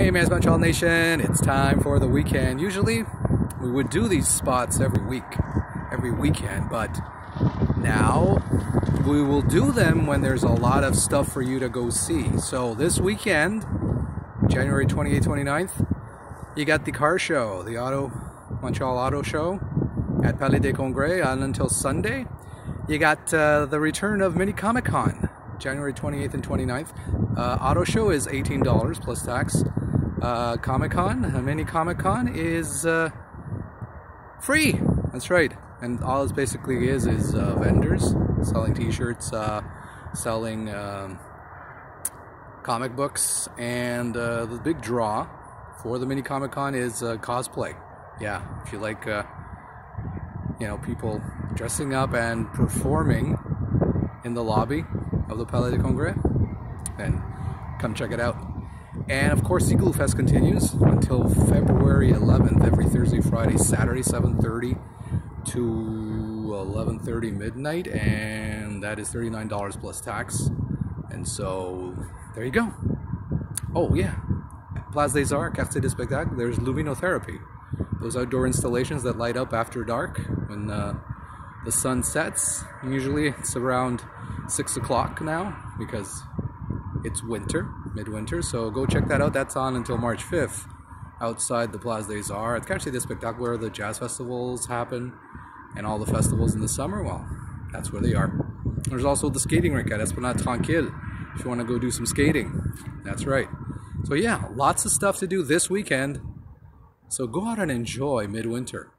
Hey Man's Montreal Nation, it's time for the weekend. Usually we would do these spots every week, every weekend, but now we will do them when there's a lot of stuff for you to go see. So this weekend, January 28th, 29th, you got the car show, the Auto Montreal Auto Show at Palais des Congrès on until Sunday. You got uh, the return of Mini Comic Con, January 28th and 29th. Uh, auto show is $18 plus tax. Uh, Comic Con, mini Comic Con, is uh, free. That's right. And all it basically is is uh, vendors selling T-shirts, uh, selling um, comic books, and uh, the big draw for the mini Comic Con is uh, cosplay. Yeah, if you like, you know, people dressing up and performing in the lobby of the Palais de Congrès, then come check it out. And of course, Igloo Fest continues until February 11th, every Thursday, Friday, Saturday, 7:30 to 11:30 midnight, and that is $39 plus tax. And so there you go. Oh yeah, Place des Arts, Quartier des Spectacles. There's luminotherapy, those outdoor installations that light up after dark when uh, the sun sets. Usually it's around six o'clock now because it's winter, midwinter. So go check that out. That's on until March 5th outside the Place des Arts. It's des Spectacles where the jazz festivals happen and all the festivals in the summer. Well, that's where they are. There's also the skating rink at Esplanade Tranquille if you want to go do some skating. That's right. So yeah, lots of stuff to do this weekend. So go out and enjoy midwinter.